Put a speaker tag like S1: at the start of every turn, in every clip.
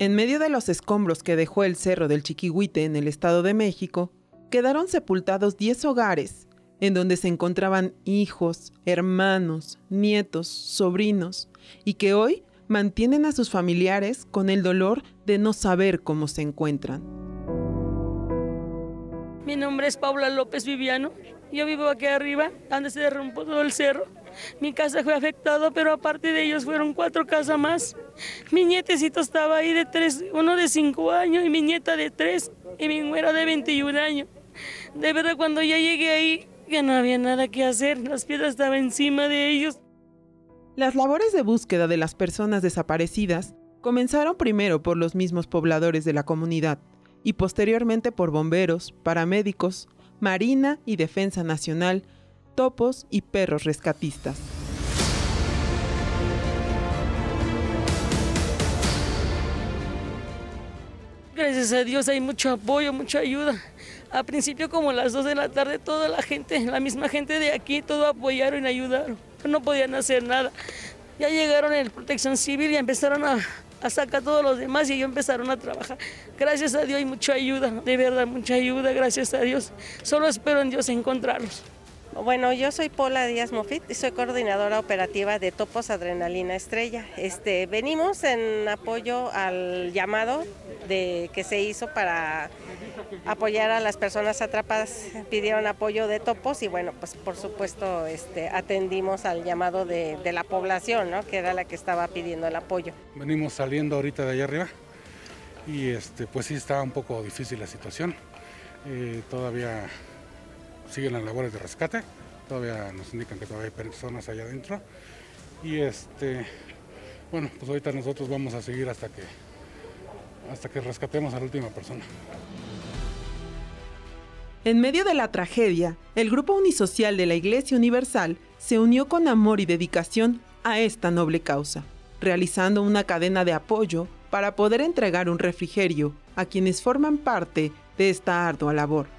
S1: En medio de los escombros que dejó el Cerro del Chiquihuite en el Estado de México, quedaron sepultados 10 hogares, en donde se encontraban hijos, hermanos, nietos, sobrinos, y que hoy mantienen a sus familiares con el dolor de no saber cómo se encuentran.
S2: Mi nombre es Paula López Viviano. Yo vivo aquí arriba, donde se derrumbó todo el cerro. Mi casa fue afectada, pero aparte de ellos fueron cuatro casas más. Mi nietecito estaba ahí de tres, uno de cinco años y mi nieta de tres y mi nuera de 21 años. De verdad, cuando ya llegué ahí, ya no había nada que hacer. Las piedras estaban encima de ellos.
S1: Las labores de búsqueda de las personas desaparecidas comenzaron primero por los mismos pobladores de la comunidad y posteriormente por bomberos, paramédicos, Marina y Defensa Nacional, topos y perros rescatistas.
S2: Gracias a Dios hay mucho apoyo, mucha ayuda. A principio como a las 2 de la tarde toda la gente, la misma gente de aquí, todo apoyaron y ayudaron. No podían hacer nada. Ya llegaron en Protección Civil y empezaron a, a sacar a todos los demás y ellos empezaron a trabajar. Gracias a Dios hay mucha ayuda, de verdad, mucha ayuda, gracias a Dios. Solo espero en Dios encontrarlos.
S3: Bueno, yo soy Paula Díaz Mofit y soy coordinadora operativa de Topos Adrenalina Estrella. Este, venimos en apoyo al llamado de, que se hizo para apoyar a las personas atrapadas. Pidieron apoyo de Topos y bueno, pues por supuesto este, atendimos al llamado de, la población, ¿no? que era la que estaba pidiendo el apoyo.
S4: Venimos saliendo ahorita de allá arriba y este, pues sí estaba un poco difícil la situación. Eh, todavía siguen las labores de rescate, todavía nos indican que todavía hay personas allá adentro y este, bueno, pues ahorita nosotros vamos a seguir hasta que, hasta que rescatemos a la última persona.
S1: En medio de la tragedia, el Grupo Unisocial de la Iglesia Universal se unió con amor y dedicación a esta noble causa, realizando una cadena de apoyo para poder entregar un refrigerio a quienes forman parte de esta ardua labor.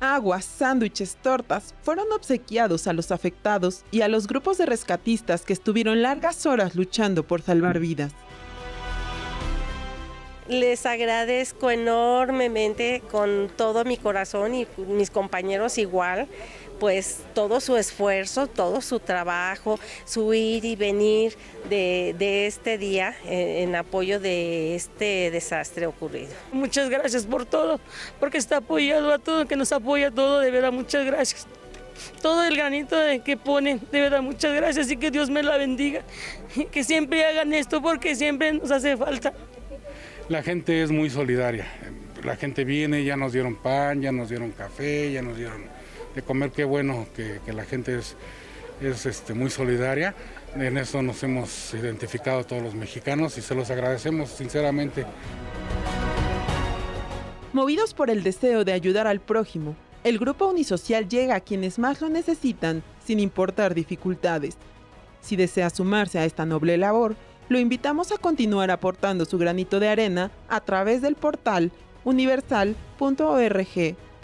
S1: Aguas, sándwiches, tortas fueron obsequiados a los afectados y a los grupos de rescatistas que estuvieron largas horas luchando por salvar vidas.
S3: Les agradezco enormemente con todo mi corazón y mis compañeros igual, pues todo su esfuerzo, todo su trabajo, su ir y venir de, de este día en, en, apoyo de este desastre ocurrido.
S2: Muchas gracias por todo, porque está apoyado a todo, que nos apoya todo, de verdad, muchas gracias. Todo el granito que ponen, de verdad, muchas gracias y que Dios me la bendiga. Que siempre hagan esto porque siempre nos hace falta.
S4: La gente es muy solidaria. La gente viene, ya nos dieron pan, ya nos dieron café, ya nos dieron comer. Qué bueno que, que la gente es, es este, muy solidaria. En eso nos hemos identificado todos los mexicanos y se los agradecemos sinceramente.
S1: Movidos por el deseo de ayudar al prójimo, el grupo unisocial llega a quienes más lo necesitan sin importar dificultades. Si desea sumarse a esta noble labor, lo invitamos a continuar aportando su granito de arena a través del portal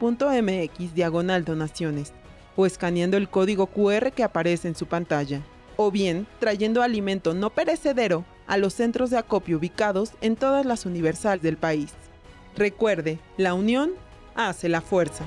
S1: universal.org.mx diagonal donaciones o escaneando el código QR que aparece en su pantalla, o bien trayendo alimento no perecedero a los centros de acopio ubicados en todas las universales del país. Recuerde, la unión hace la fuerza.